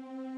you